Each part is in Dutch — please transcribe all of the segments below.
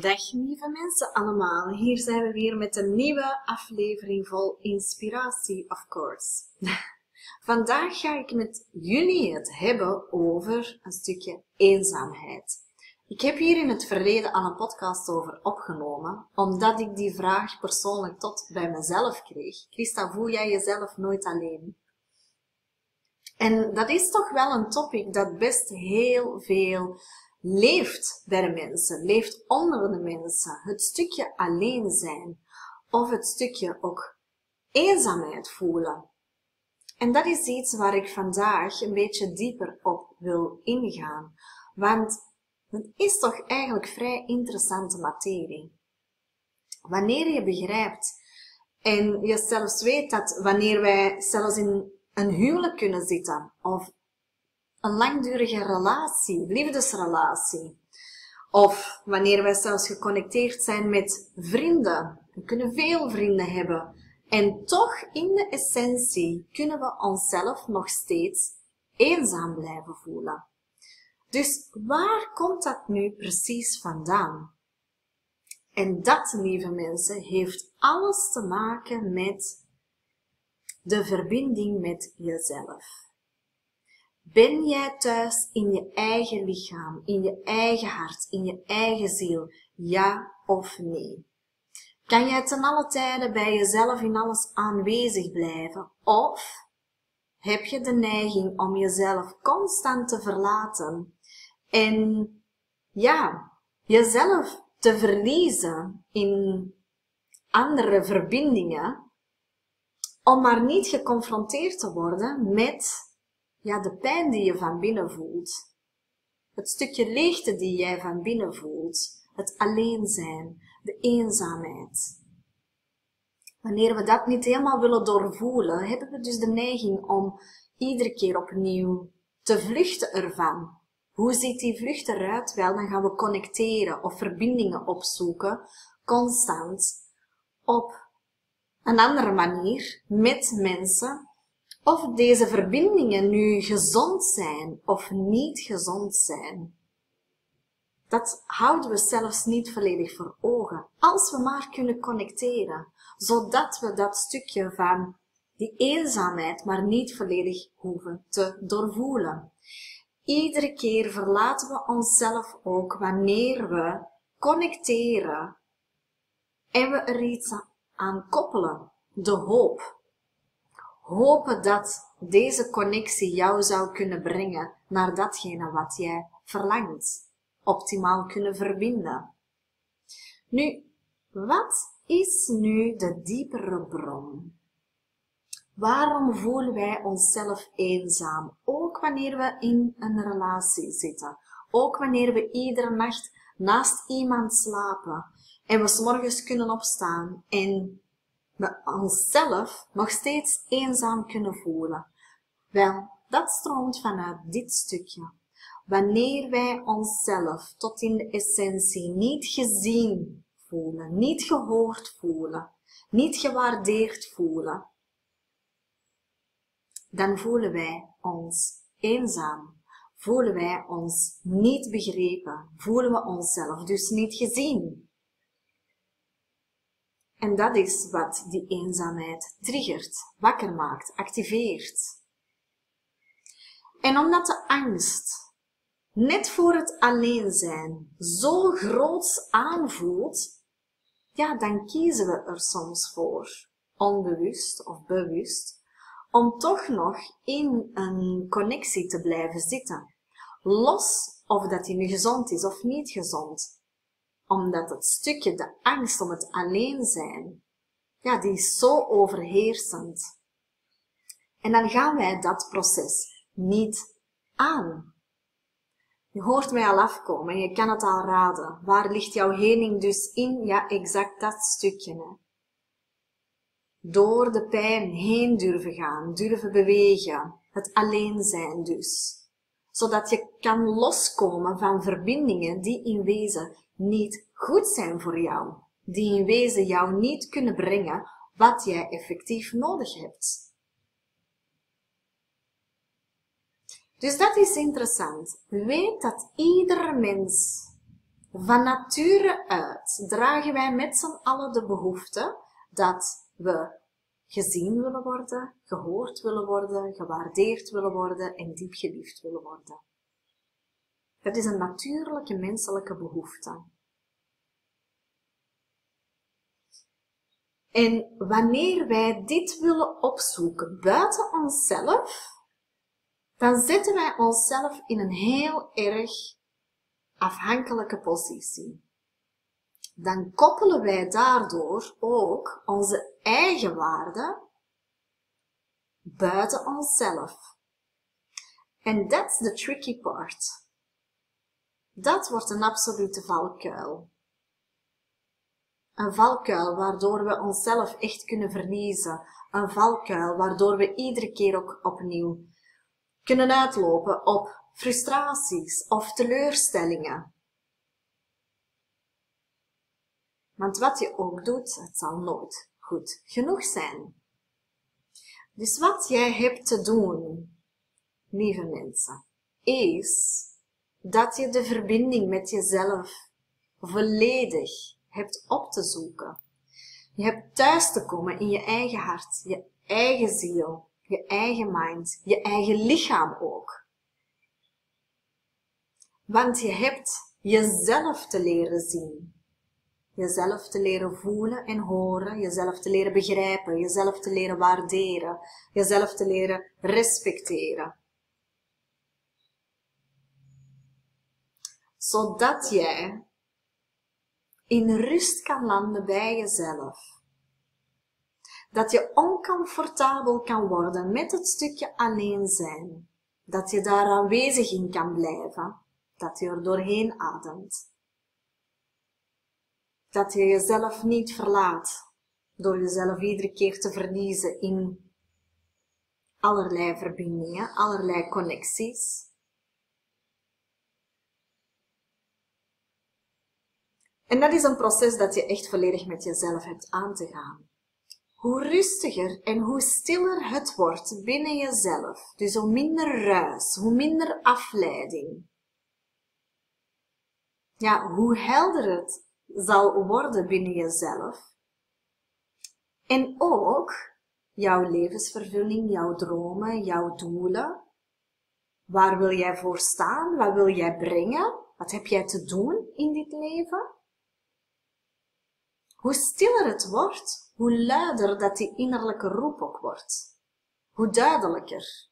Dag lieve mensen allemaal, hier zijn we weer met een nieuwe aflevering vol inspiratie, of course. Vandaag ga ik met jullie het hebben over een stukje eenzaamheid. Ik heb hier in het verleden al een podcast over opgenomen, omdat ik die vraag persoonlijk tot bij mezelf kreeg. Christa, voel jij jezelf nooit alleen? En dat is toch wel een topic dat best heel veel leeft bij de mensen, leeft onder de mensen. Het stukje alleen zijn of het stukje ook eenzaamheid voelen. En dat is iets waar ik vandaag een beetje dieper op wil ingaan. Want het is toch eigenlijk vrij interessante materie. Wanneer je begrijpt en je zelfs weet dat wanneer wij zelfs in een huwelijk kunnen zitten of een langdurige relatie, liefdesrelatie. Of wanneer wij zelfs geconnecteerd zijn met vrienden. We kunnen veel vrienden hebben. En toch in de essentie kunnen we onszelf nog steeds eenzaam blijven voelen. Dus waar komt dat nu precies vandaan? En dat, lieve mensen, heeft alles te maken met de verbinding met jezelf. Ben jij thuis in je eigen lichaam, in je eigen hart, in je eigen ziel? Ja of nee? Kan jij ten alle tijden bij jezelf in alles aanwezig blijven? Of heb je de neiging om jezelf constant te verlaten en ja, jezelf te verliezen in andere verbindingen, om maar niet geconfronteerd te worden met ja, de pijn die je van binnen voelt. Het stukje leegte die jij van binnen voelt. Het alleen zijn, de eenzaamheid. Wanneer we dat niet helemaal willen doorvoelen, hebben we dus de neiging om iedere keer opnieuw te vluchten ervan. Hoe ziet die vlucht eruit? Wel, dan gaan we connecteren of verbindingen opzoeken, constant, op een andere manier, met mensen of deze verbindingen nu gezond zijn of niet gezond zijn. Dat houden we zelfs niet volledig voor ogen, als we maar kunnen connecteren, zodat we dat stukje van die eenzaamheid maar niet volledig hoeven te doorvoelen. Iedere keer verlaten we onszelf ook wanneer we connecteren en we er iets aan koppelen, de hoop, hopen dat deze connectie jou zou kunnen brengen naar datgene wat jij verlangt. Optimaal kunnen verbinden. Nu, wat is nu de diepere bron? Waarom voelen wij onszelf eenzaam? Ook wanneer we in een relatie zitten. Ook wanneer we iedere nacht naast iemand slapen. En we s morgens kunnen opstaan en we onszelf nog steeds eenzaam kunnen voelen. Wel, dat stroomt vanuit dit stukje. Wanneer wij onszelf tot in de essentie niet gezien voelen, niet gehoord voelen, niet gewaardeerd voelen, dan voelen wij ons eenzaam. Voelen wij ons niet begrepen, voelen we onszelf dus niet gezien. En dat is wat die eenzaamheid triggert, wakker maakt, activeert. En omdat de angst net voor het alleen zijn zo groots aanvoelt, ja, dan kiezen we er soms voor, onbewust of bewust, om toch nog in een connectie te blijven zitten. Los of dat die nu gezond is of niet gezond omdat het stukje, de angst om het alleen zijn, ja, die is zo overheersend. En dan gaan wij dat proces niet aan. Je hoort mij al afkomen, je kan het al raden. Waar ligt jouw hening dus in? Ja, exact dat stukje. Hè. Door de pijn heen durven gaan, durven bewegen. Het alleen zijn dus. Zodat je kan loskomen van verbindingen die in wezen niet goed zijn voor jou, die in wezen jou niet kunnen brengen wat jij effectief nodig hebt. Dus dat is interessant. Weet dat iedere mens Van nature uit dragen wij met z'n allen de behoefte dat we gezien willen worden, gehoord willen worden, gewaardeerd willen worden en diep geliefd willen worden. Dat is een natuurlijke menselijke behoefte. En wanneer wij dit willen opzoeken buiten onszelf, dan zetten wij onszelf in een heel erg afhankelijke positie. Dan koppelen wij daardoor ook onze eigen waarde buiten onszelf. En that's the tricky part. Dat wordt een absolute valkuil. Een valkuil waardoor we onszelf echt kunnen verliezen. Een valkuil waardoor we iedere keer ook opnieuw kunnen uitlopen op frustraties of teleurstellingen. Want wat je ook doet, het zal nooit goed genoeg zijn. Dus wat jij hebt te doen, lieve mensen, is dat je de verbinding met jezelf volledig hebt op te zoeken. Je hebt thuis te komen in je eigen hart, je eigen ziel, je eigen mind, je eigen lichaam ook. Want je hebt jezelf te leren zien. Jezelf te leren voelen en horen, jezelf te leren begrijpen, jezelf te leren waarderen, jezelf te leren respecteren. Zodat jij in rust kan landen bij jezelf. Dat je oncomfortabel kan worden met het stukje alleen zijn. Dat je daar aanwezig in kan blijven. Dat je er doorheen ademt. Dat je jezelf niet verlaat door jezelf iedere keer te verliezen in allerlei verbindingen, allerlei connecties. En dat is een proces dat je echt volledig met jezelf hebt aan te gaan. Hoe rustiger en hoe stiller het wordt binnen jezelf, dus hoe minder ruis, hoe minder afleiding. Ja, hoe helder het zal worden binnen jezelf. En ook jouw levensvervulling, jouw dromen, jouw doelen. Waar wil jij voor staan? Wat wil jij brengen? Wat heb jij te doen in dit leven? Hoe stiller het wordt, hoe luider dat die innerlijke roep ook wordt. Hoe duidelijker.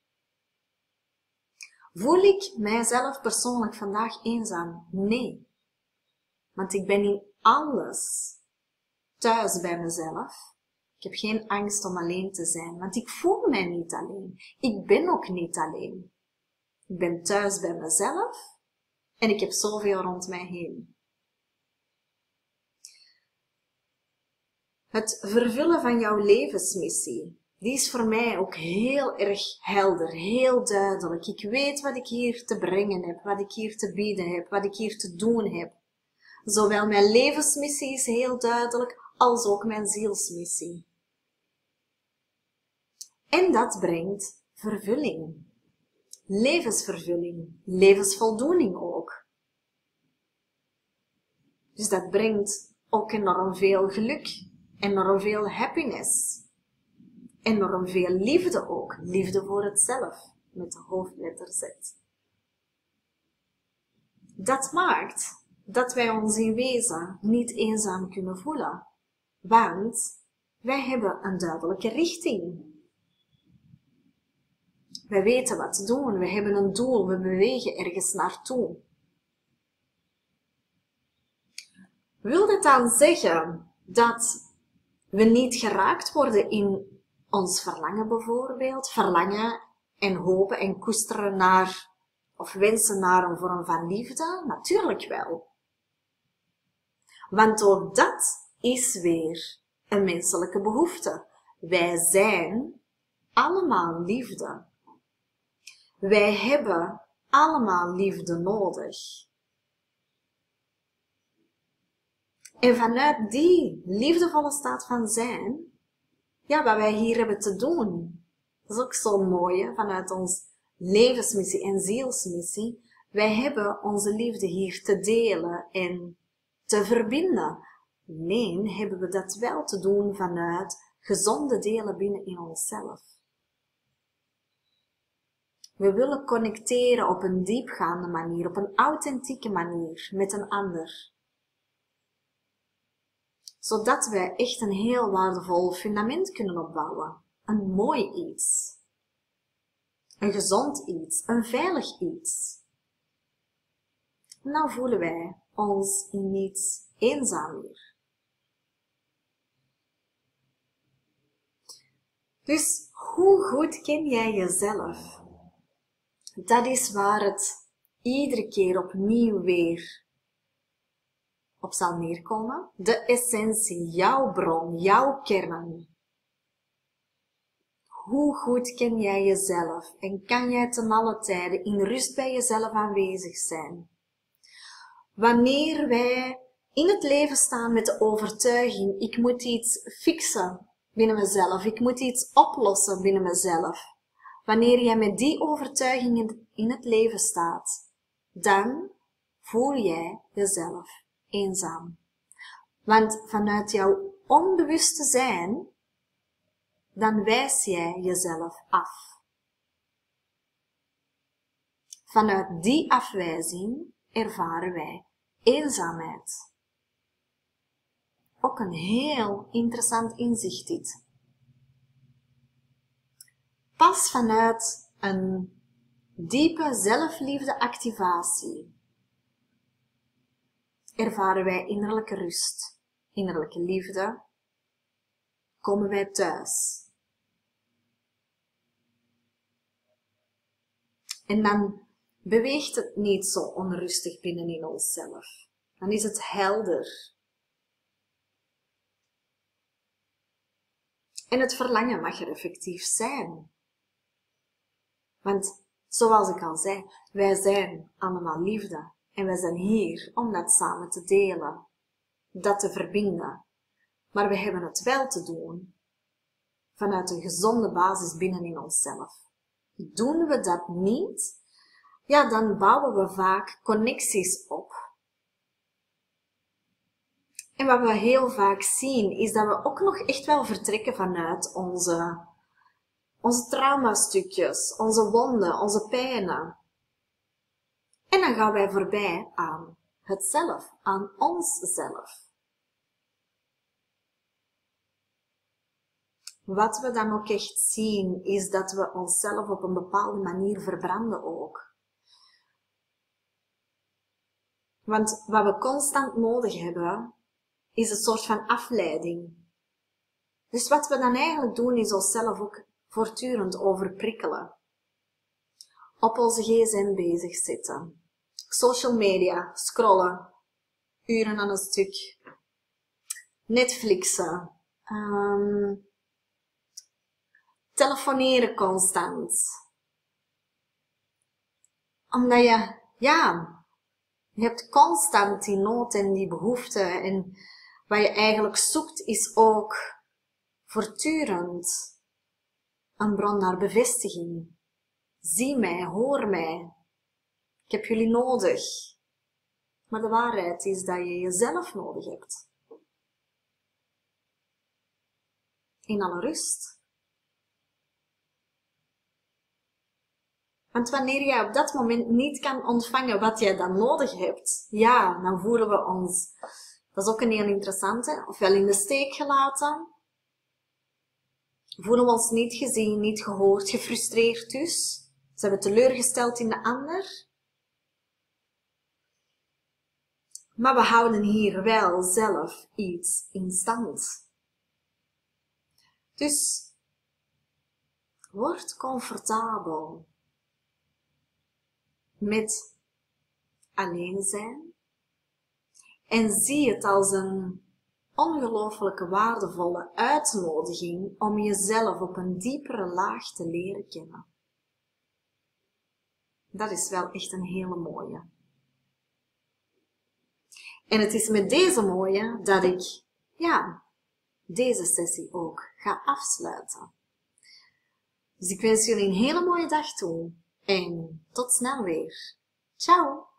Voel ik mijzelf persoonlijk vandaag eenzaam? Nee. Want ik ben in alles thuis bij mezelf. Ik heb geen angst om alleen te zijn, want ik voel mij niet alleen. Ik ben ook niet alleen. Ik ben thuis bij mezelf en ik heb zoveel rond mij heen. Het vervullen van jouw levensmissie, die is voor mij ook heel erg helder, heel duidelijk. Ik weet wat ik hier te brengen heb, wat ik hier te bieden heb, wat ik hier te doen heb. Zowel mijn levensmissie is heel duidelijk, als ook mijn zielsmissie. En dat brengt vervulling. Levensvervulling, levensvoldoening ook. Dus dat brengt ook enorm veel geluk, enorm veel happiness. Enorm veel liefde ook. Liefde voor het zelf. Met de hoofdletter Z. Dat maakt dat wij ons in wezen niet eenzaam kunnen voelen. Want wij hebben een duidelijke richting. Wij weten wat te doen, we hebben een doel, we bewegen ergens naartoe. Wil dat dan zeggen dat we niet geraakt worden in ons verlangen bijvoorbeeld, verlangen en hopen en koesteren naar of wensen naar een vorm van liefde? Natuurlijk wel. Want ook dat is weer een menselijke behoefte. Wij zijn allemaal liefde. Wij hebben allemaal liefde nodig. En vanuit die liefdevolle staat van zijn, ja, wat wij hier hebben te doen, dat is ook zo mooi, vanuit ons levensmissie en zielsmissie, Wij hebben onze liefde hier te delen en te verbinden. Alleen hebben we dat wel te doen vanuit gezonde delen binnen in onszelf. We willen connecteren op een diepgaande manier, op een authentieke manier met een ander. Zodat wij echt een heel waardevol fundament kunnen opbouwen. Een mooi iets. Een gezond iets, een veilig iets. Nou voelen wij ons niet eenzaam meer. Dus hoe goed ken jij jezelf? Dat is waar het iedere keer opnieuw weer op zal neerkomen. De essentie, jouw bron, jouw kern. Hoe goed ken jij jezelf en kan jij te alle tijden in rust bij jezelf aanwezig zijn? Wanneer wij in het leven staan met de overtuiging, ik moet iets fixen binnen mezelf, ik moet iets oplossen binnen mezelf. Wanneer jij met die overtuiging in het leven staat, dan voel jij jezelf eenzaam. Want vanuit jouw onbewuste zijn, dan wijs jij jezelf af. Vanuit die afwijzing ervaren wij eenzaamheid. Ook een heel interessant inzicht dit. Pas vanuit een diepe zelfliefde-activatie ervaren wij innerlijke rust, innerlijke liefde, komen wij thuis. En dan beweegt het niet zo onrustig binnen in onszelf. Dan is het helder. En het verlangen mag er effectief zijn. Want, zoals ik al zei, wij zijn allemaal liefde. En wij zijn hier om dat samen te delen. Dat te verbinden. Maar we hebben het wel te doen vanuit een gezonde basis binnen in onszelf. Doen we dat niet, ja, dan bouwen we vaak connecties op. En wat we heel vaak zien, is dat we ook nog echt wel vertrekken vanuit onze, onze traumastukjes, onze wonden, onze pijnen. En dan gaan wij voorbij aan het zelf, aan onszelf. Wat we dan ook echt zien, is dat we onszelf op een bepaalde manier verbranden ook. Want wat we constant nodig hebben, is een soort van afleiding. Dus wat we dan eigenlijk doen, is onszelf ook voortdurend overprikkelen. Op onze gsm bezig zitten. Social media, scrollen. Uren aan een stuk. Netflixen. Um, telefoneren constant. Omdat je, ja, je hebt constant die nood en die behoefte. En wat je eigenlijk zoekt is ook voortdurend een bron naar bevestiging. Zie mij, hoor mij. Ik heb jullie nodig. Maar de waarheid is dat je jezelf nodig hebt. In alle rust. Want wanneer jij op dat moment niet kan ontvangen wat jij dan nodig hebt, ja, dan voelen we ons, dat is ook een heel interessante, ofwel in de steek gelaten, voelen we ons niet gezien, niet gehoord, gefrustreerd dus. Zijn we teleurgesteld in de ander? Maar we houden hier wel zelf iets in stand. Dus word comfortabel met alleen zijn. En zie het als een ongelooflijke waardevolle uitnodiging om jezelf op een diepere laag te leren kennen. Dat is wel echt een hele mooie. En het is met deze mooie dat ik, ja, deze sessie ook ga afsluiten. Dus ik wens jullie een hele mooie dag toe. En tot snel weer. Ciao!